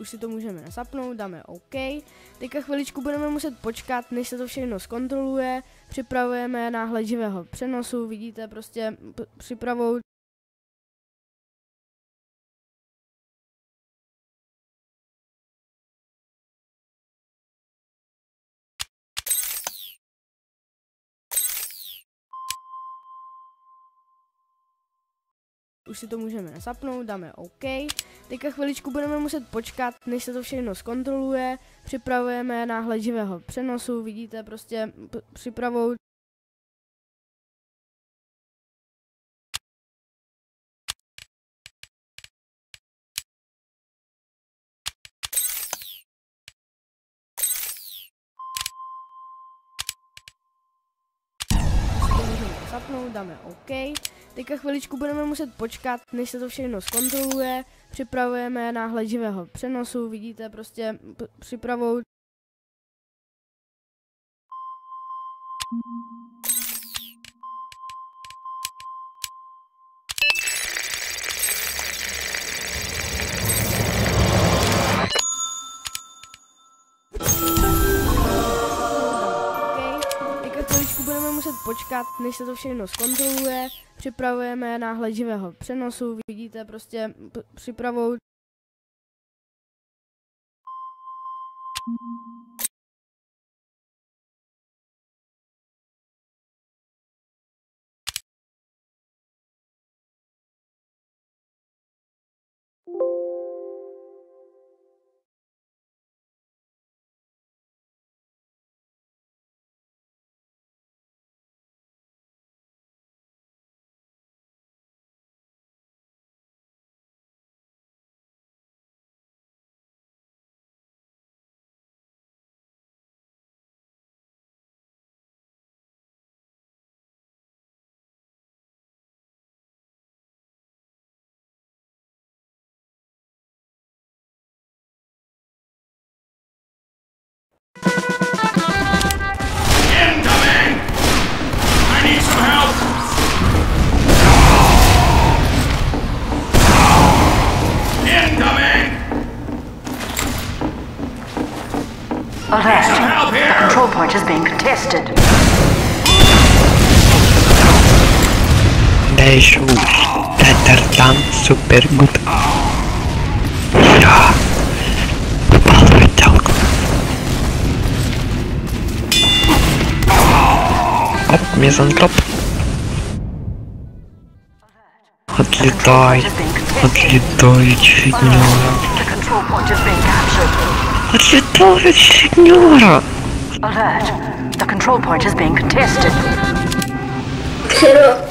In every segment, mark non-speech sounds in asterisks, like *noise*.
Už si to můžeme zapnout, dáme OK. Teďka chviličku budeme muset počkat, než se to všechno zkontroluje. Připravujeme náhled živého přenosu, vidíte prostě připravou už si to můžeme zapnout, dáme OK. Teďka chviličku budeme muset počkat, než se to všechno zkontroluje. Připravujeme náhled živého přenosu, vidíte prostě připravou zapnout, dáme OK. Teďka chviličku budeme muset počkat, než se to všechno zkontroluje. Připravujeme náhled živého přenosu, vidíte prostě připravou muset počkat, než se to všechno zkontroluje. Připravujeme náhled živého přenosu, vidíte prostě připravou Alert. The control point is being contested. Deixa o Tethertan super good. Ja. Palmy działko. Op, misantrop. Отлетай. Отлетай, чуднёра. The control Salve Signora! Alert! The control point is being contested. Pero...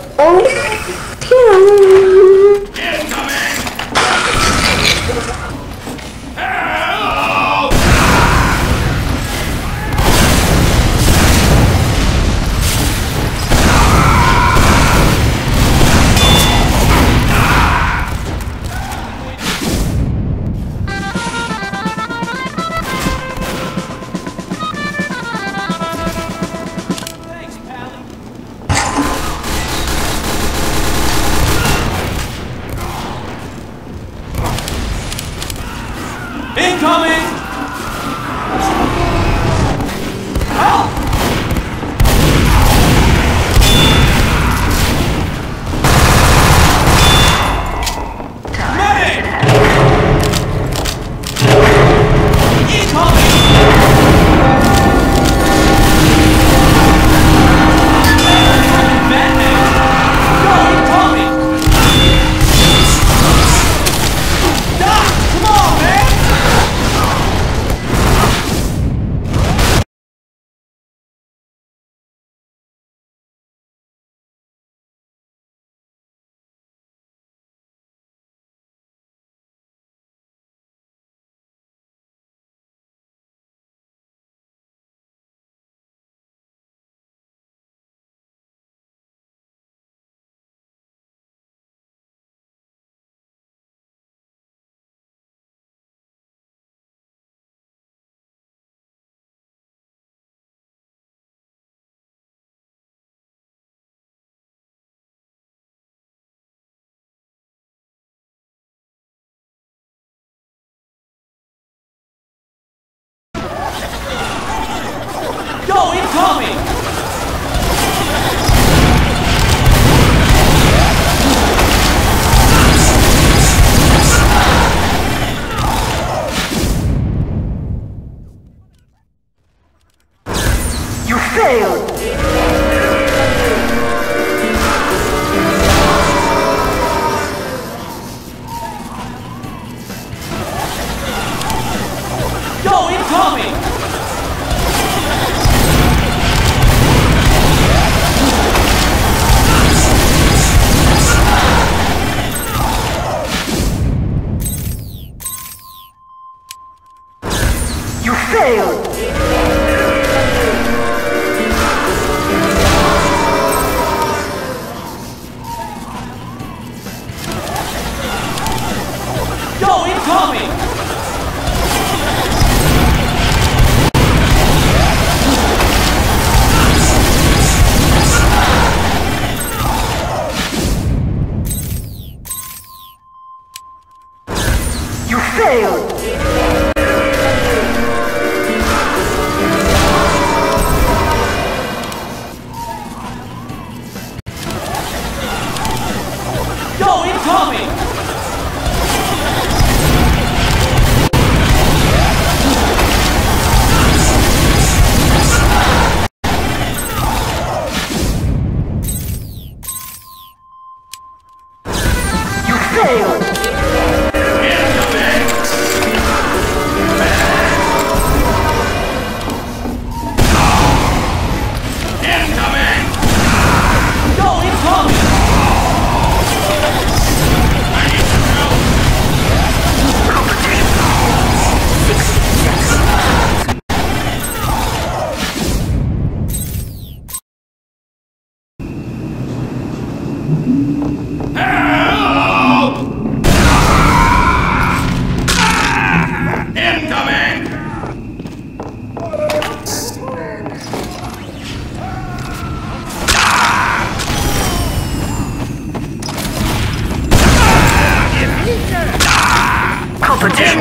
Competition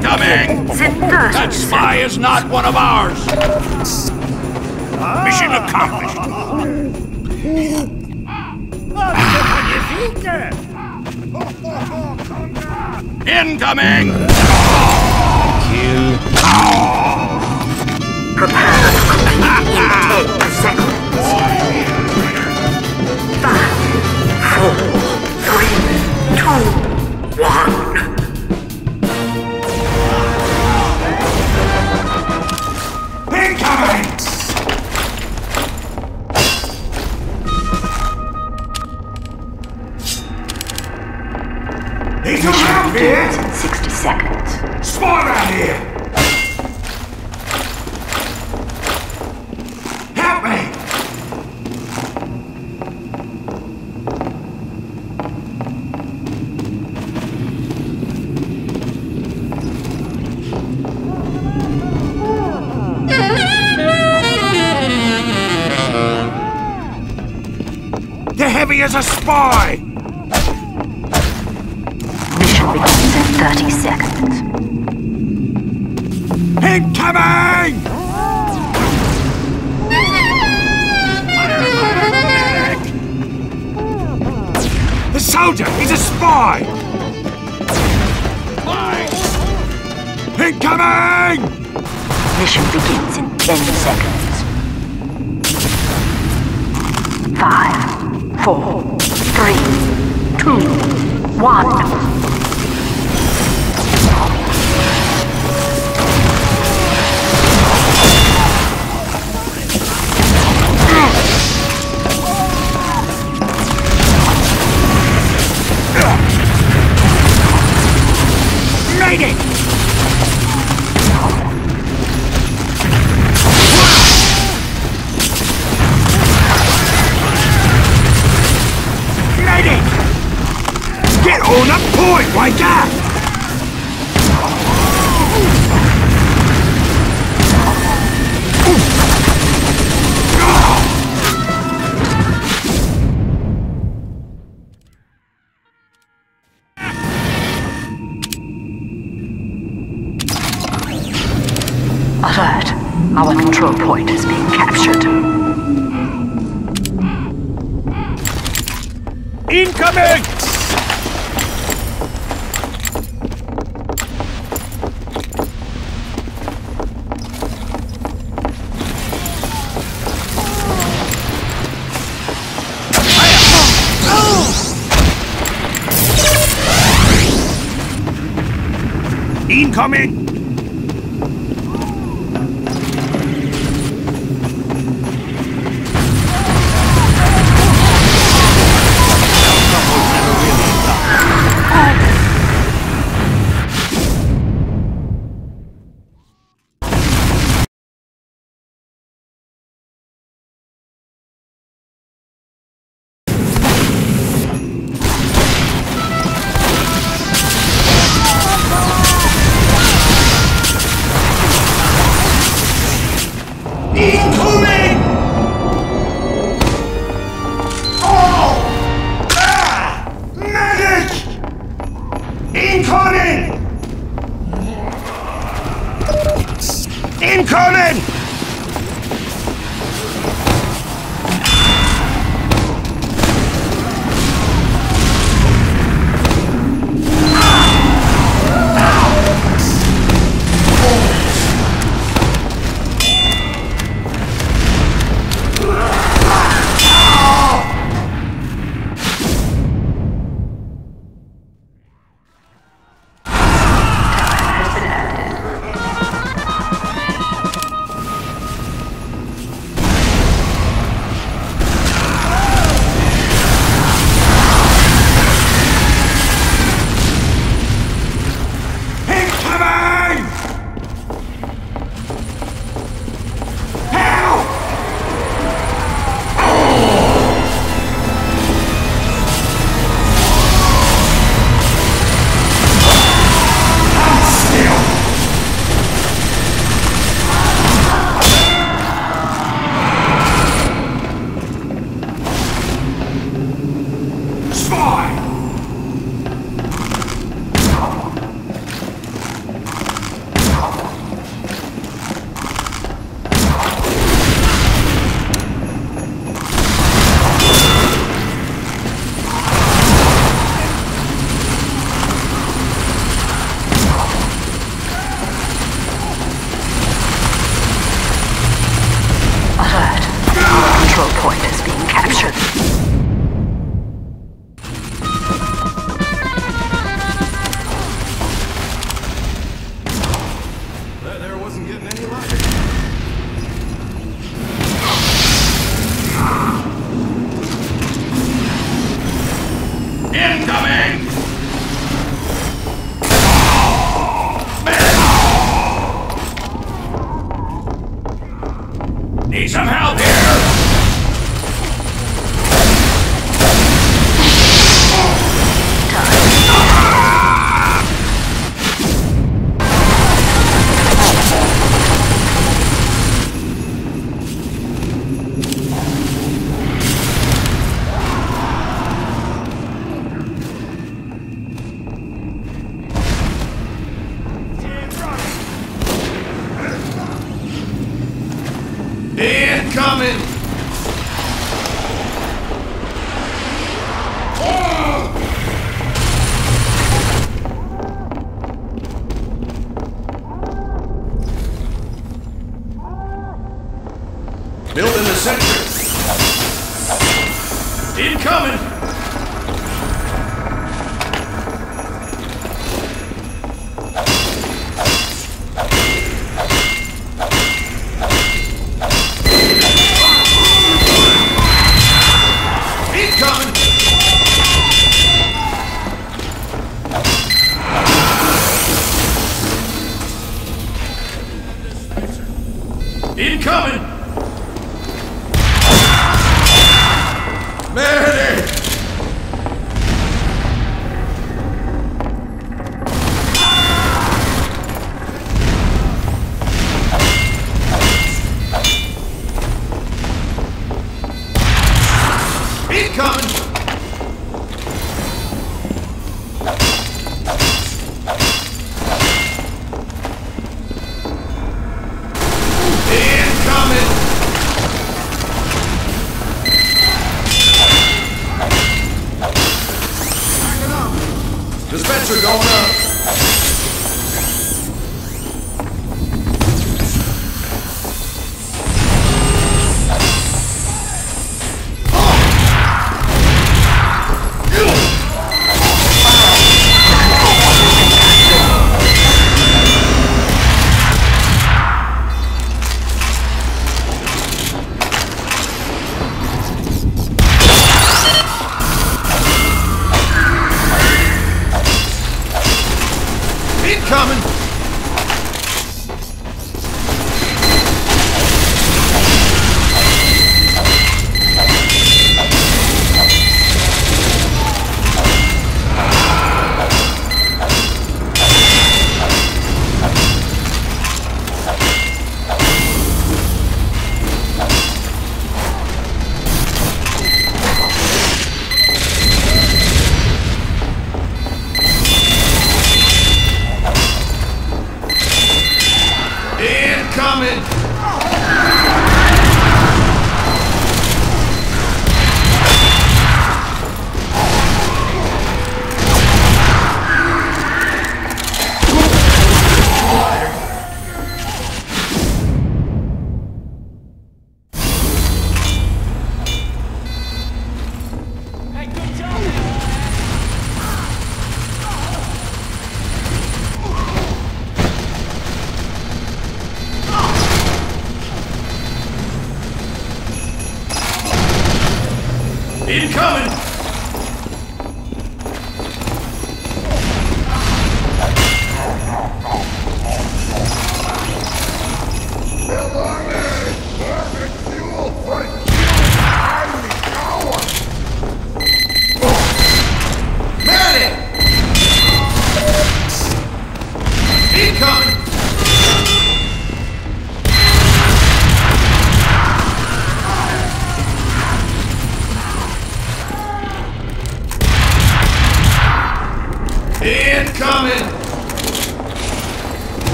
begins in 30 That spy is not one of ours. Ah. Mission accomplished. *laughs* Incoming! Kill. Prepare in 10 seconds. Five, four, three, two, one. Spy around here! Help me! The heavy is a spy!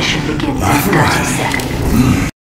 Mission begins in 30 right. seconds. Mm.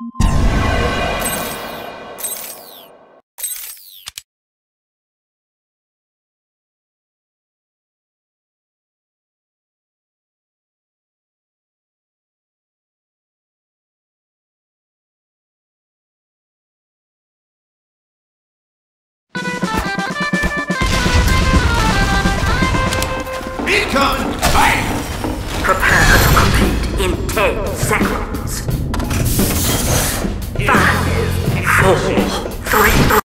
Incoming! Prepare to complete in 10 seconds. そうそういった。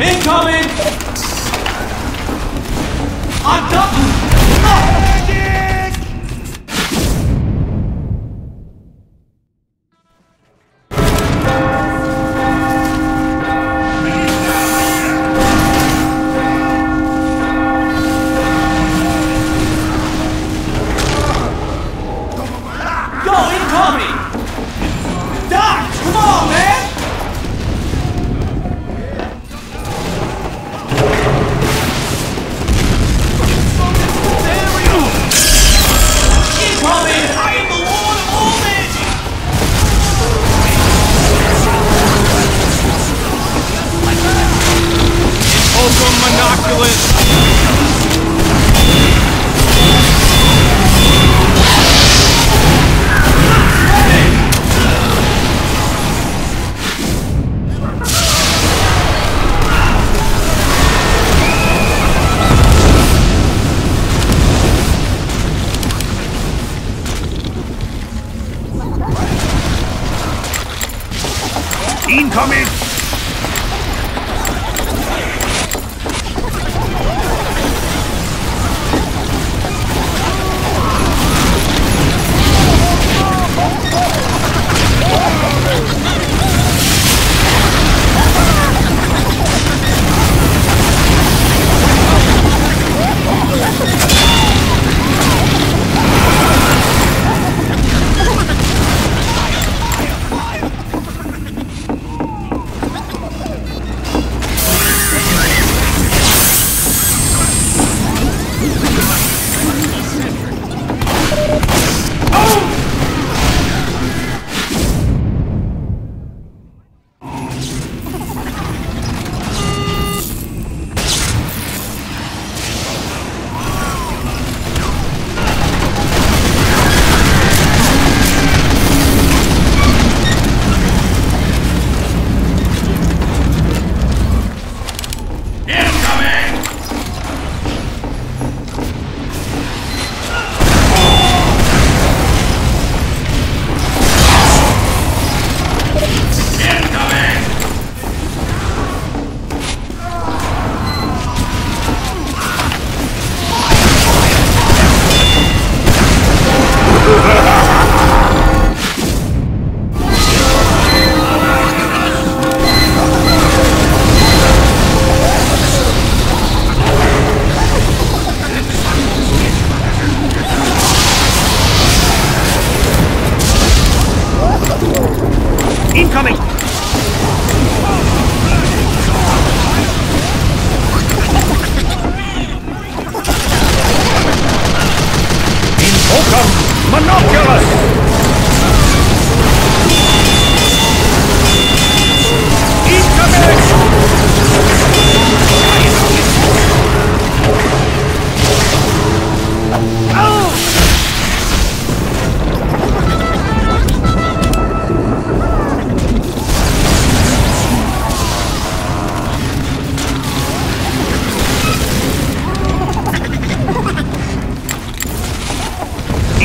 Incoming!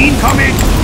Incoming!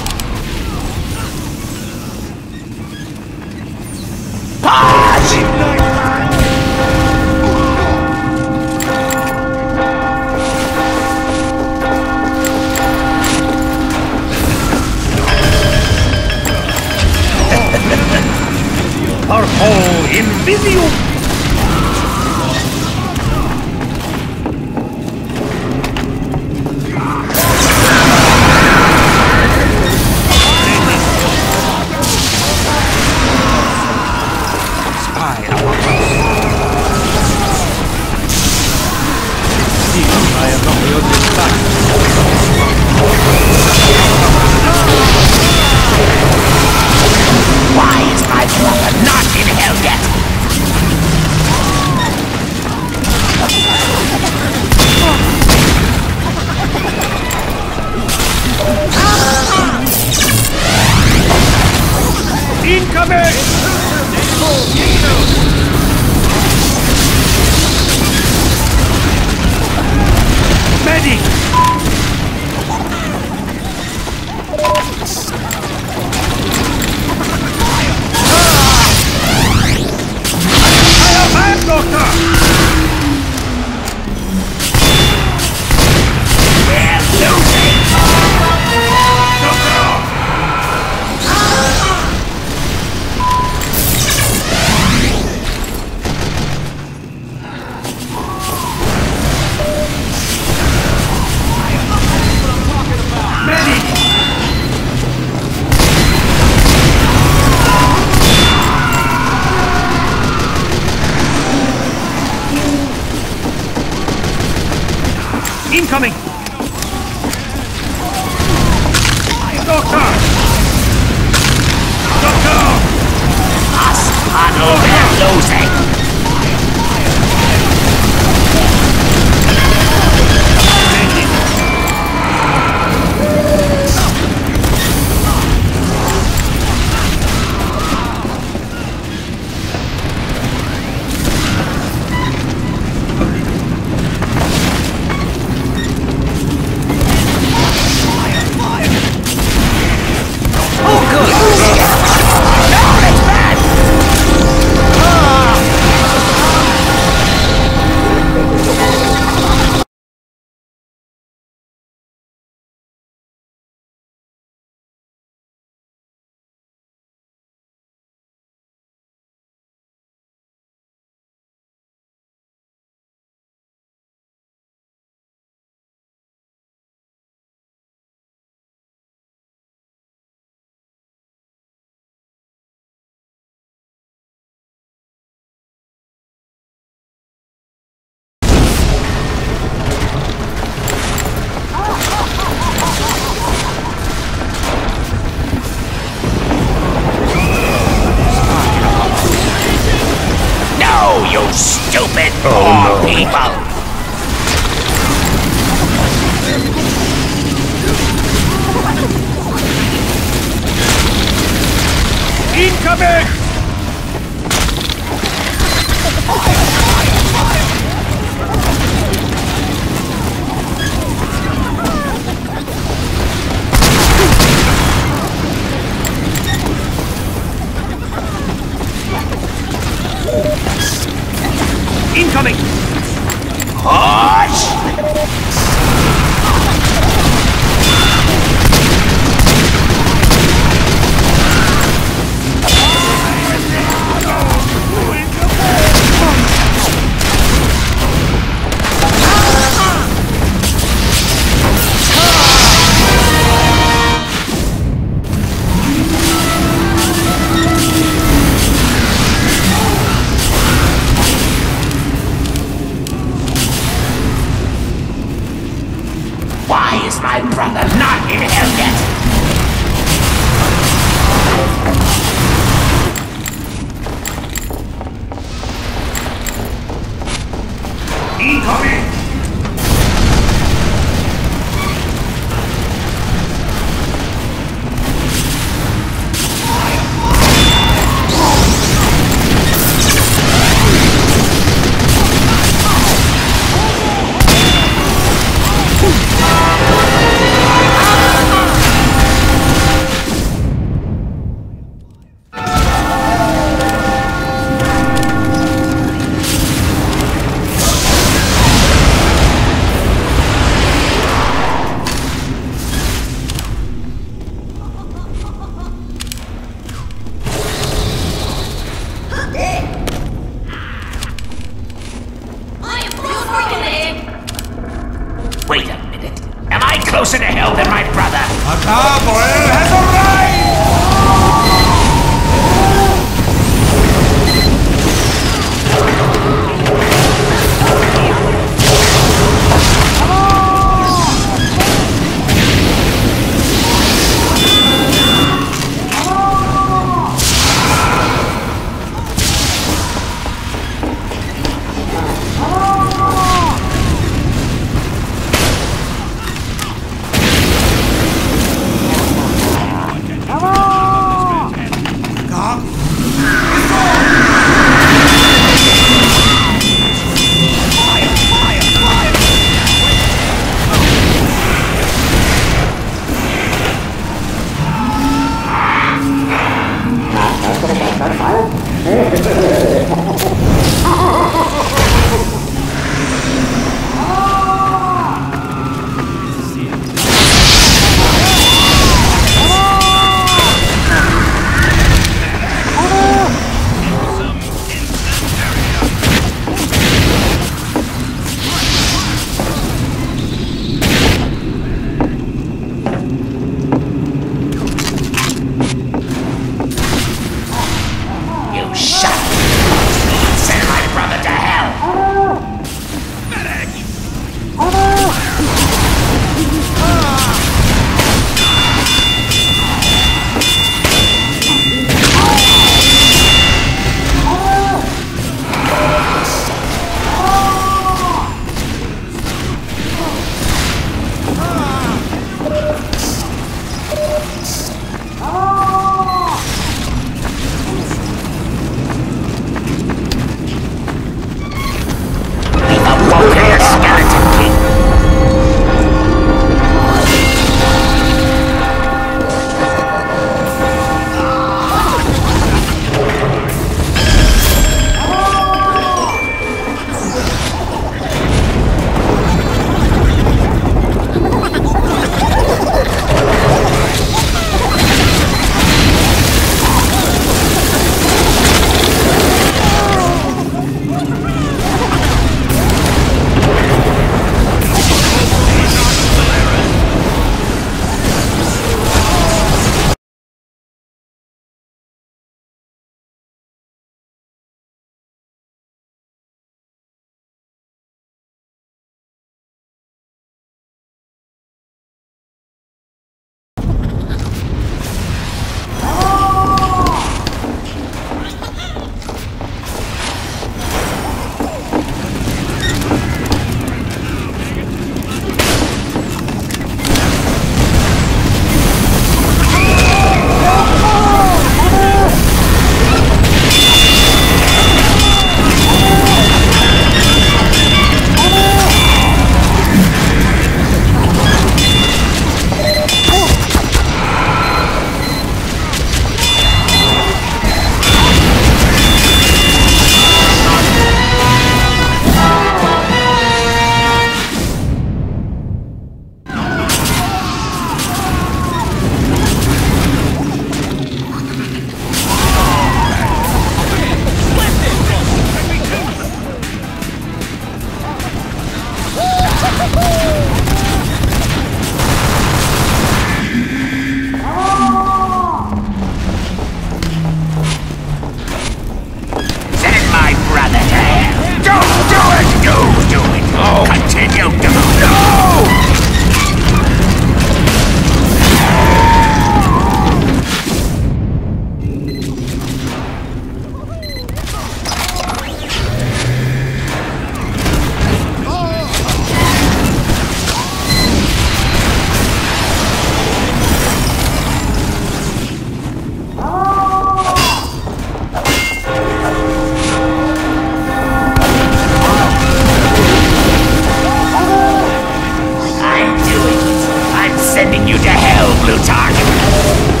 sending you to hell, Blutarch!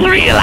Being.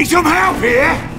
Need some help here?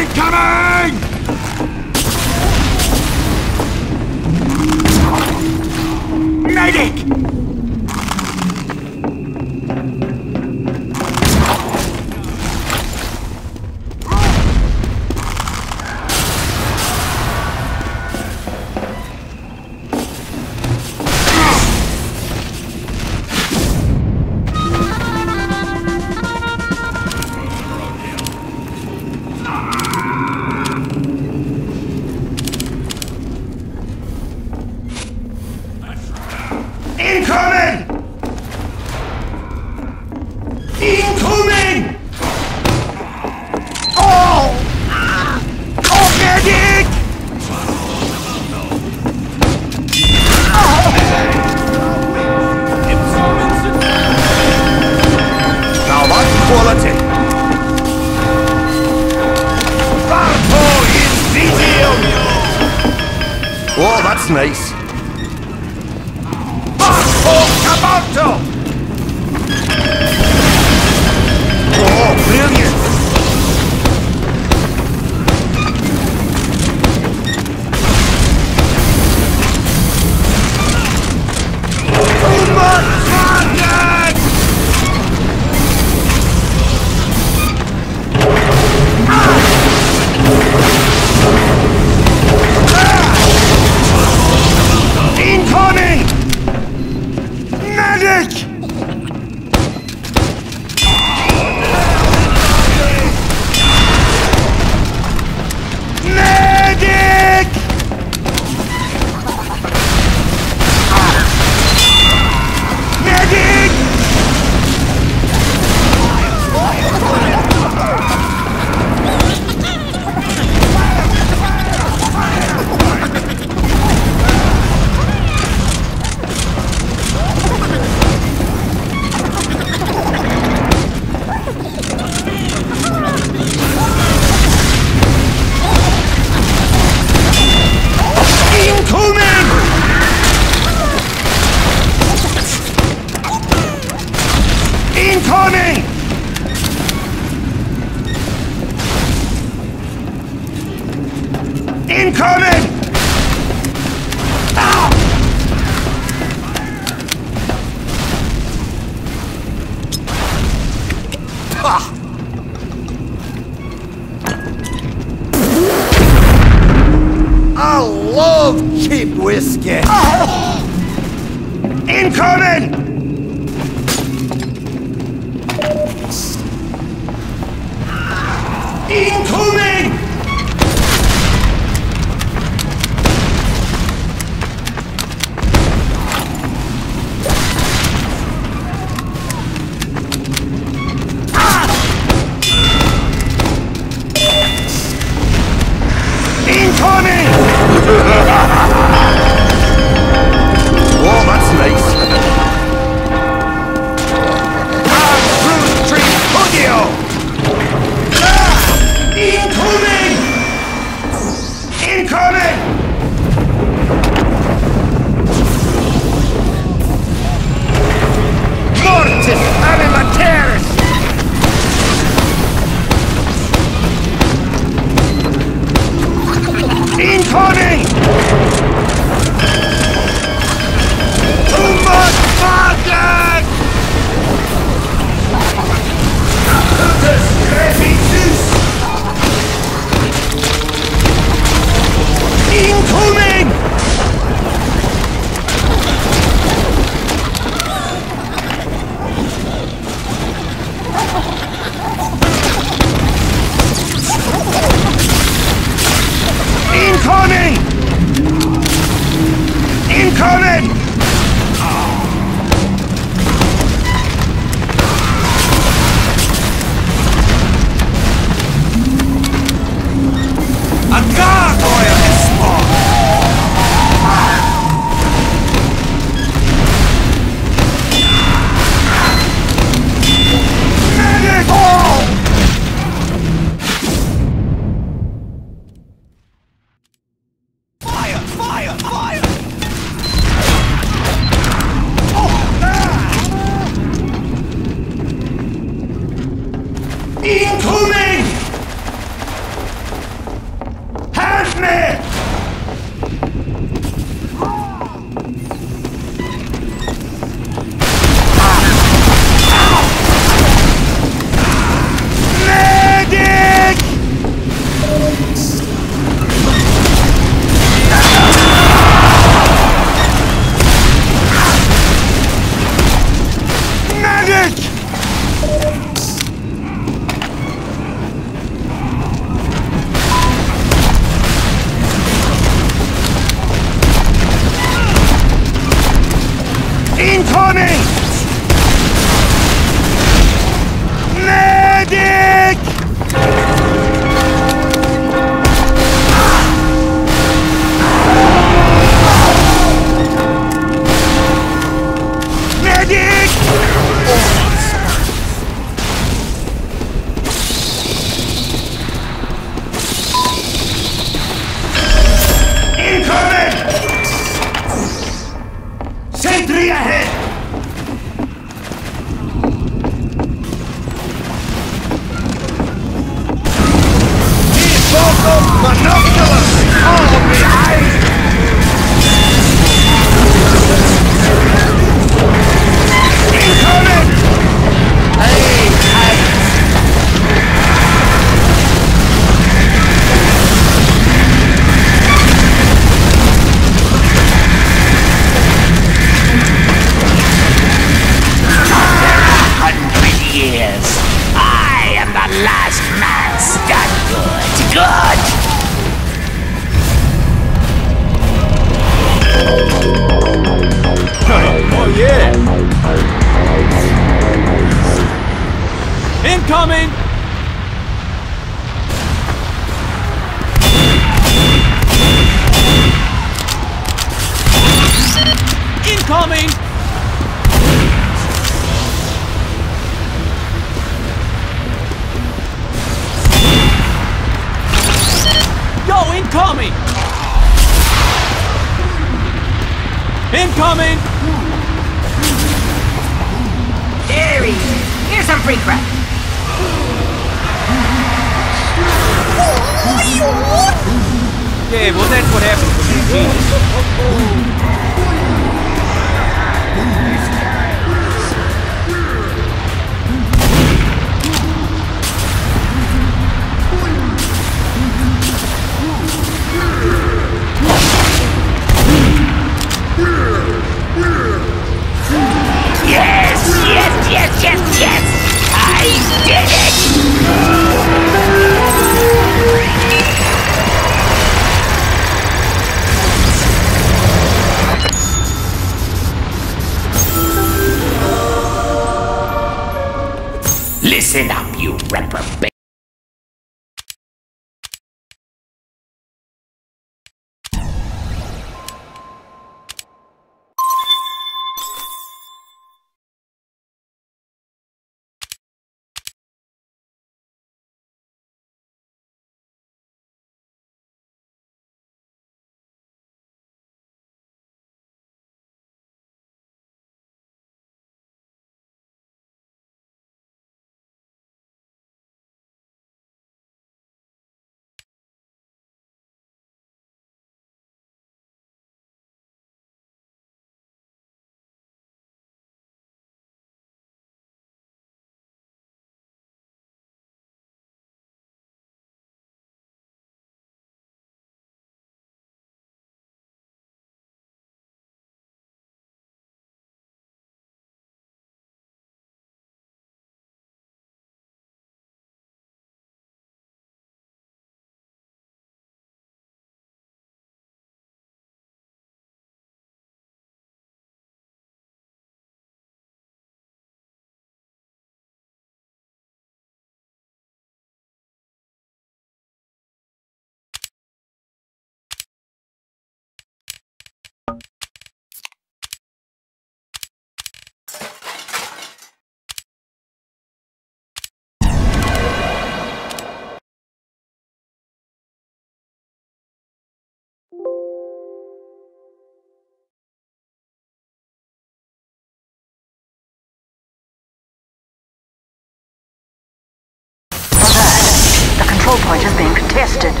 Contested.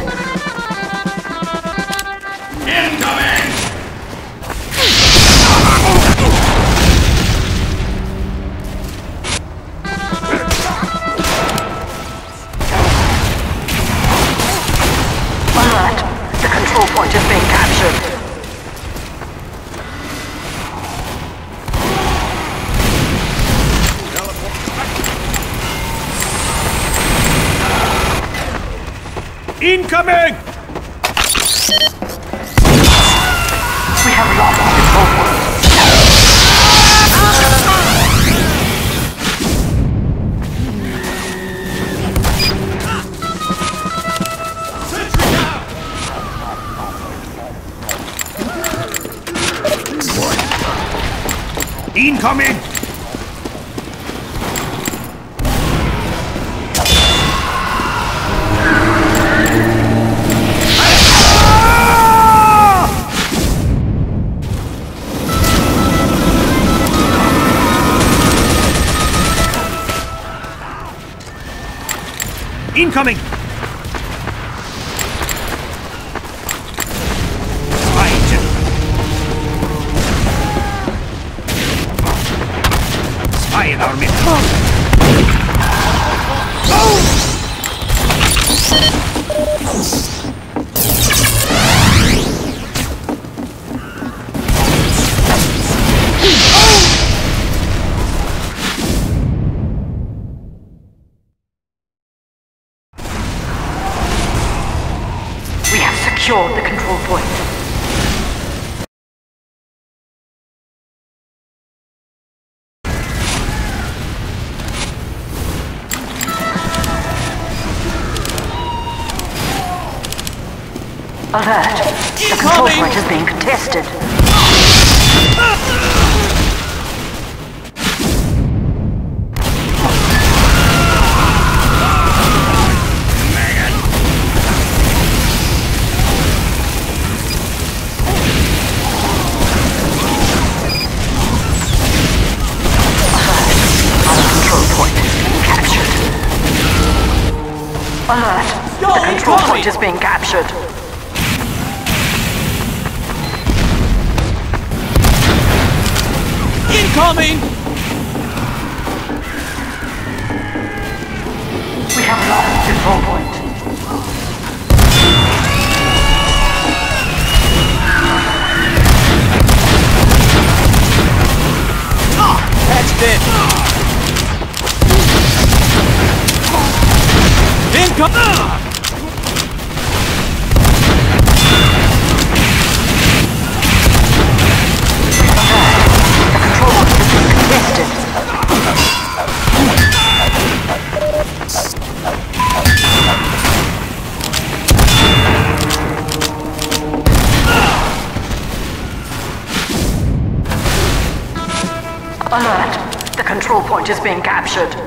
Incoming! Incoming! contested. captured.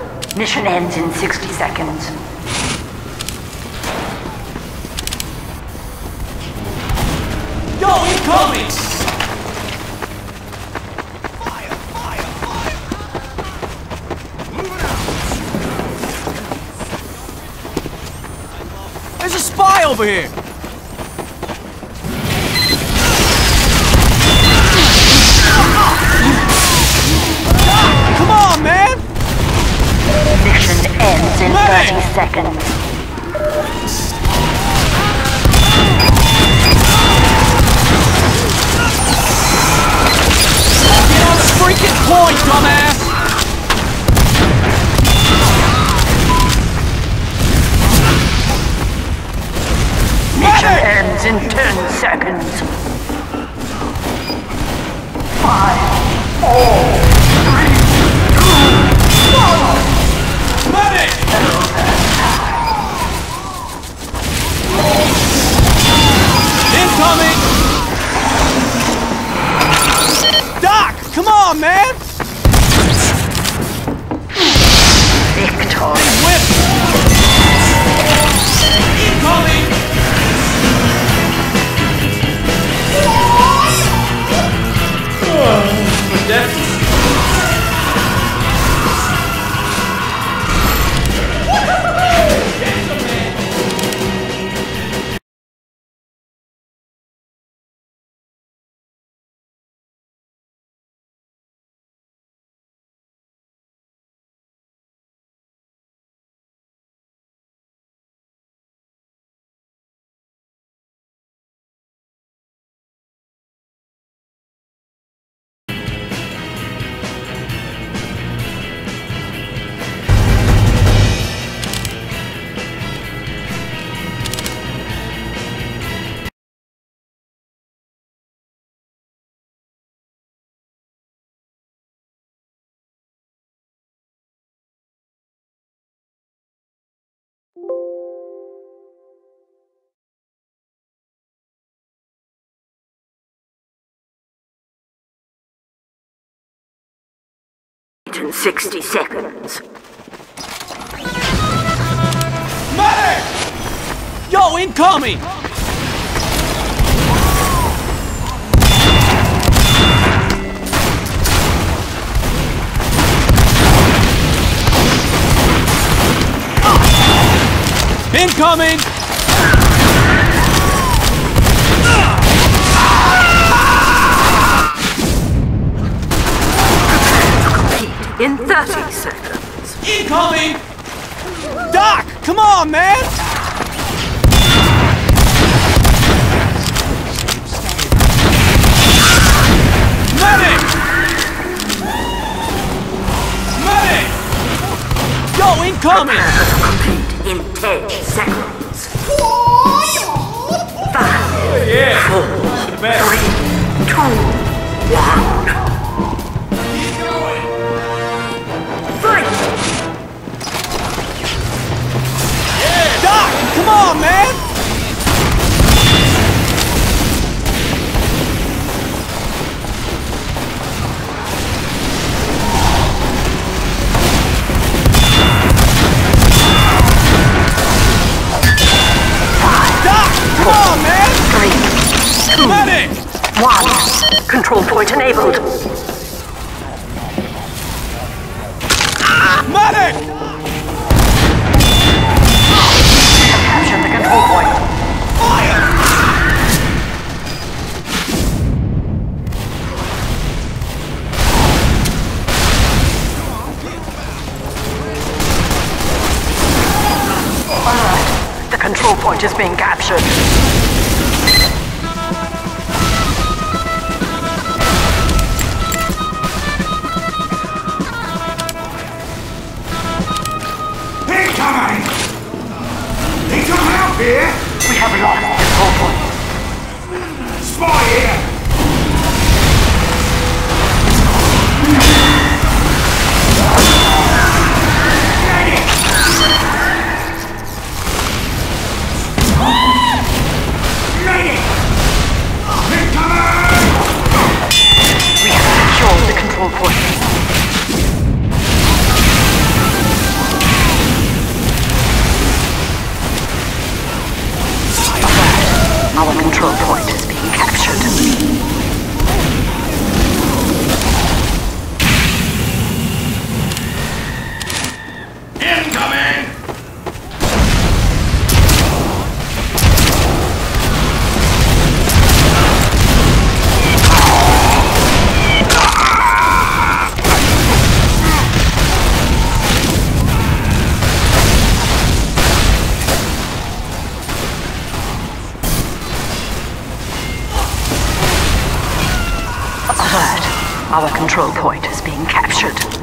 minute and 60 seconds. Medic! Yo, incoming! Incoming! in 30 seconds. Incoming! Doc, come on, man! Medic! Medic! Yo, incoming! complete in 10 seconds. Five, oh, yeah. four, three, two, one. Come on, man! One. Control point enabled. Medic! Focal point. Fire! Alright, the control point is being captured. control point is being captured.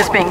Is being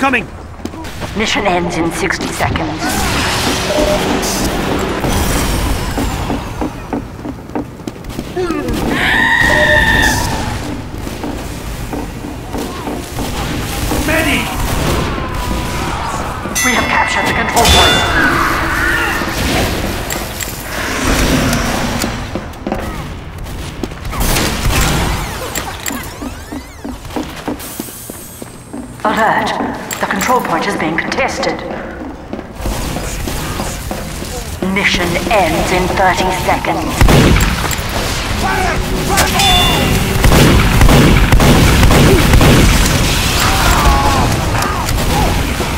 Incoming! Mission ends in 60 seconds. In 30 seconds.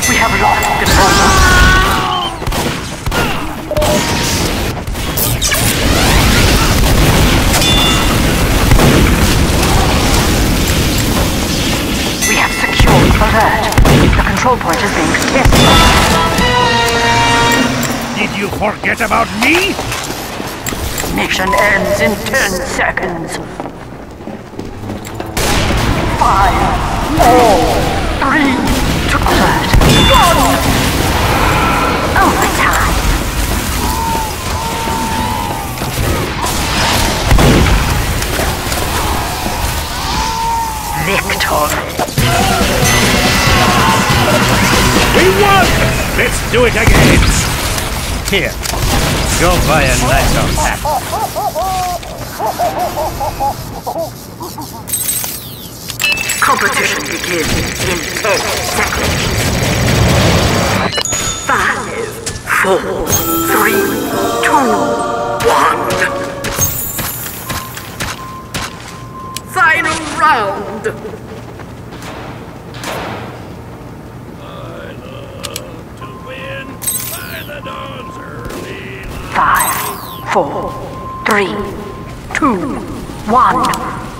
We have lost control. We have secured alert. The control point is being contested. Did you forget about me? Mission ends in 10 seconds. Five, four, three, two, alert. One. Overtime. Victory. We won! Let's do it again! Here, go buy a nice old hat. Competition begins in 10 seconds. Five, four, three, two, one. Final round. Four, three, two, one.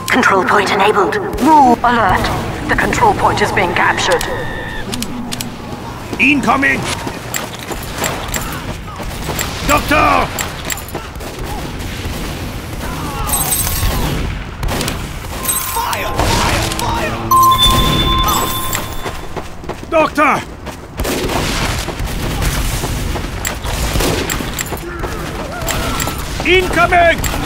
Control point enabled. Move. Alert. The control point is being captured. Incoming! Doctor! Fire! Fire! Fire! Doctor! Incoming!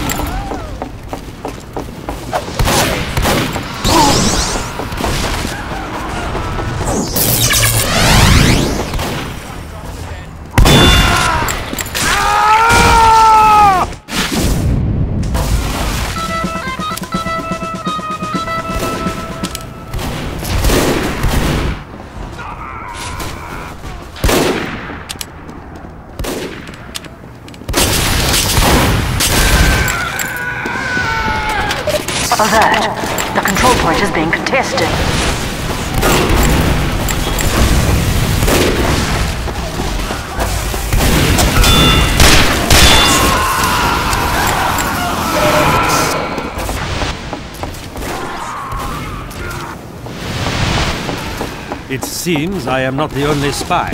Seems I am not the only spy.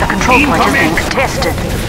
The control point contested.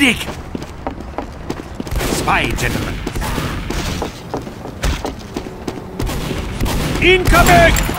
Medic! Zwei, Gentlemen. Incoming!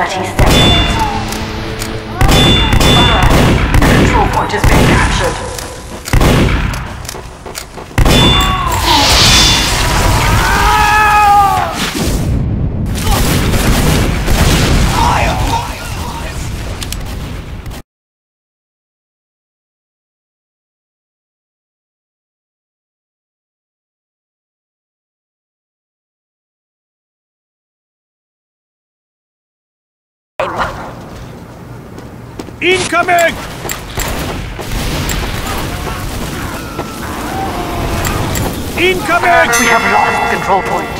30 Incoming! Incoming! We have lost control point.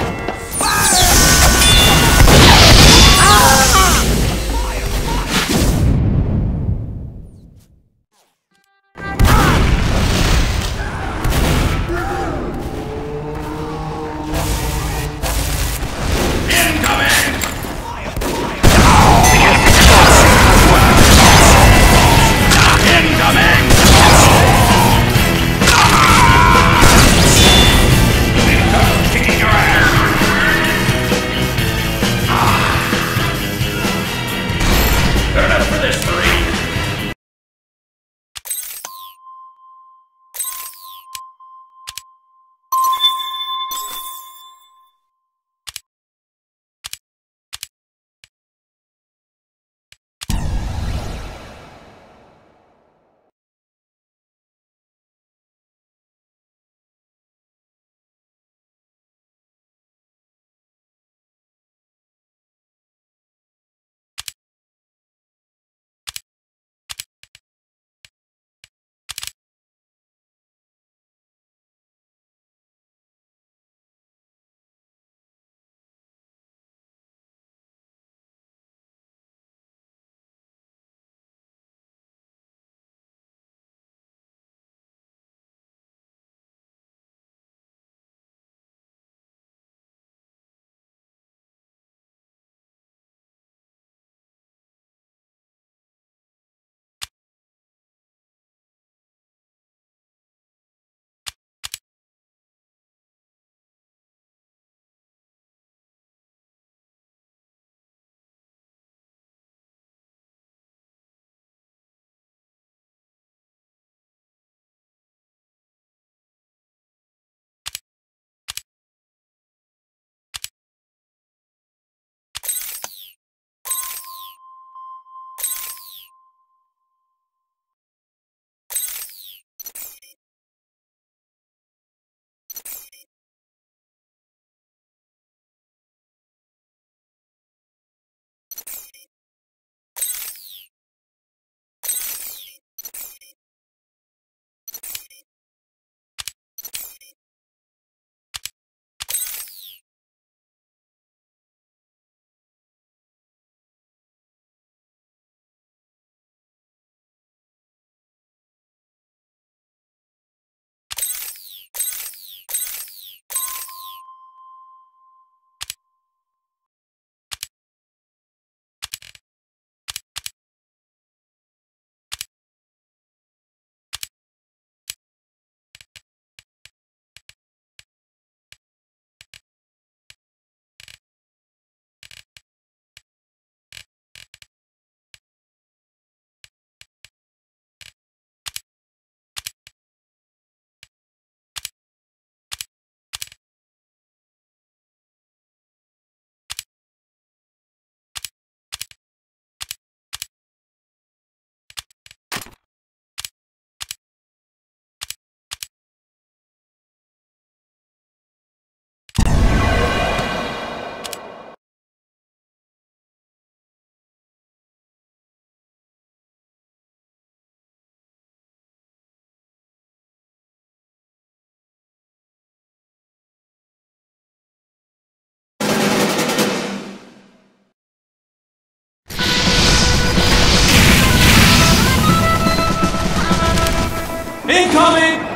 Incoming!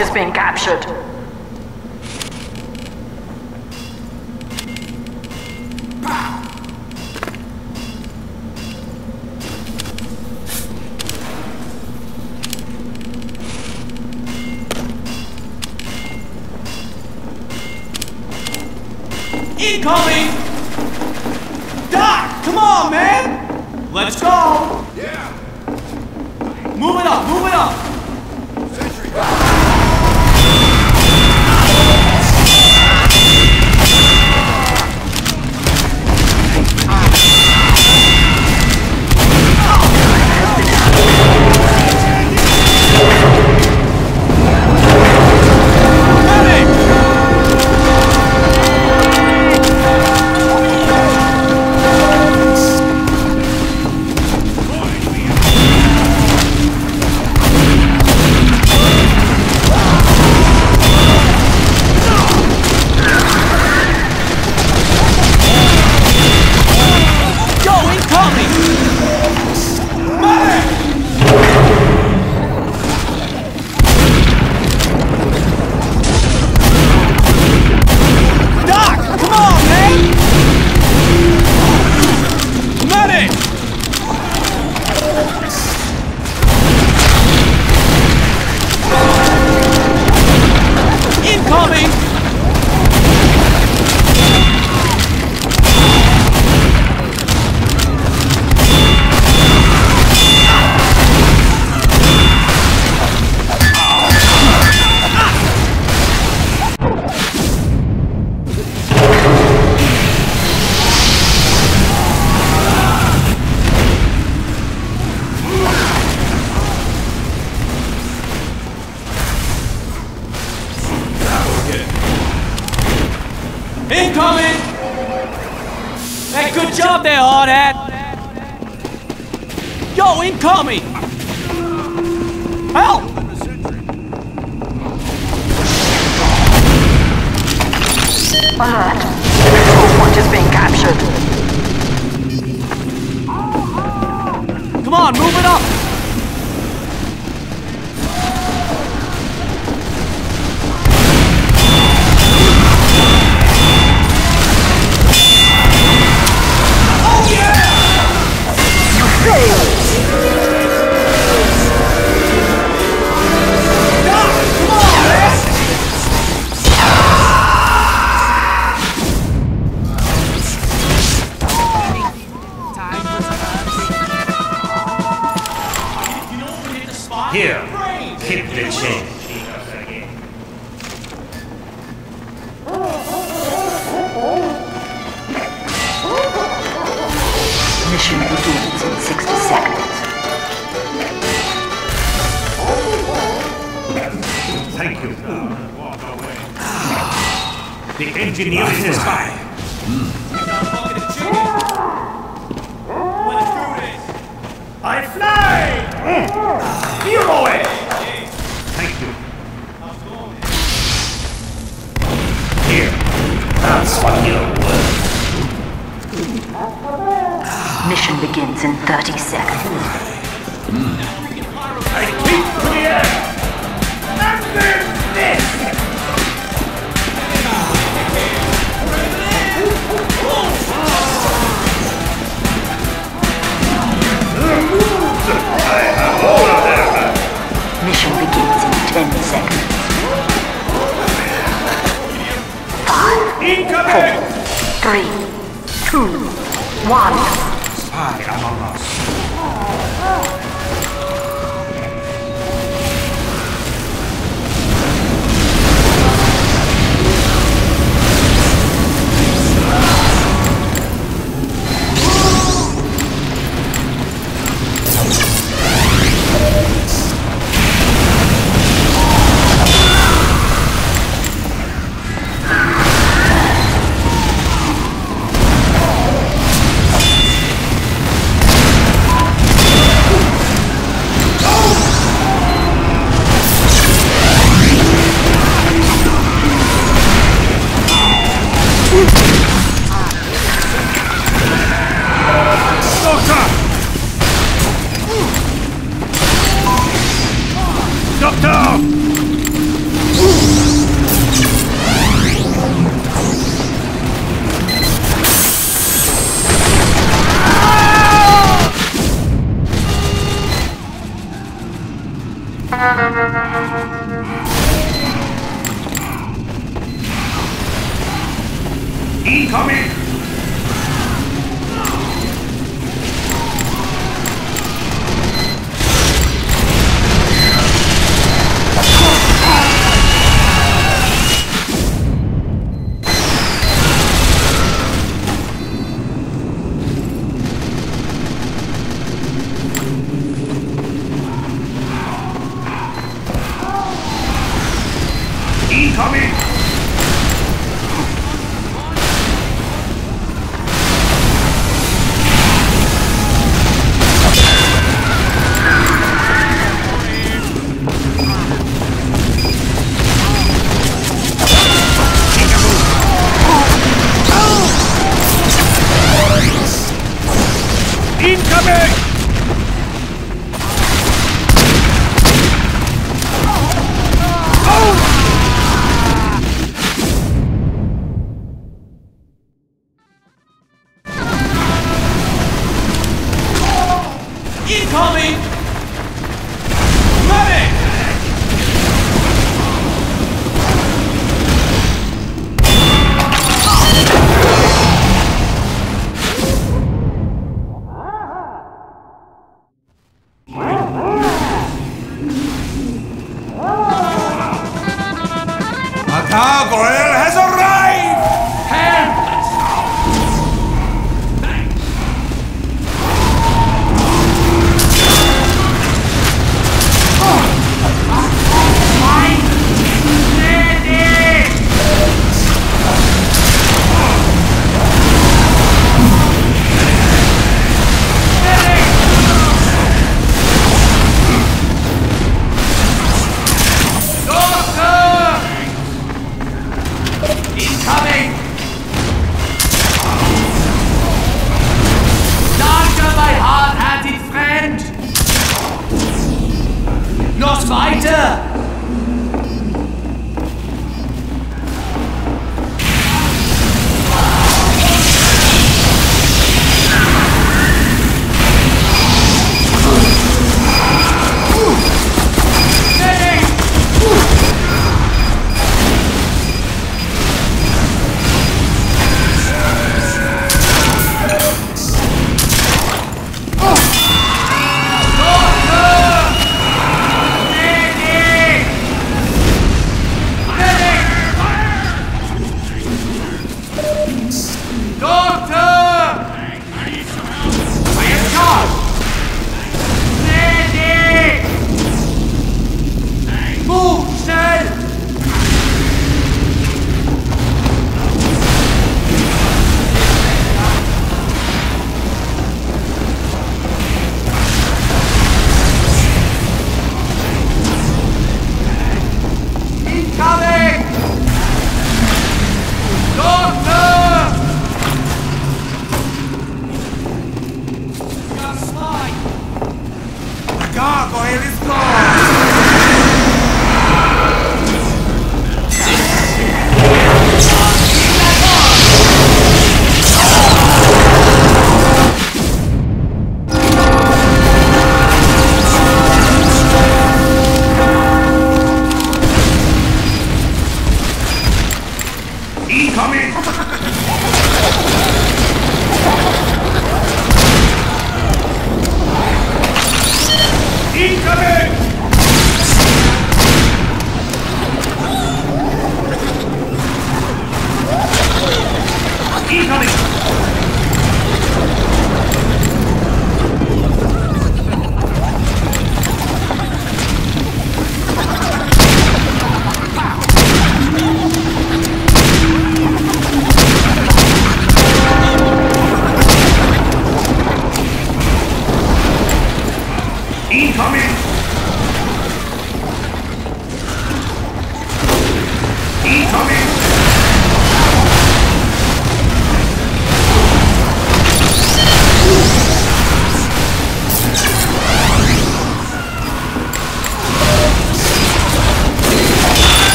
Is being captured.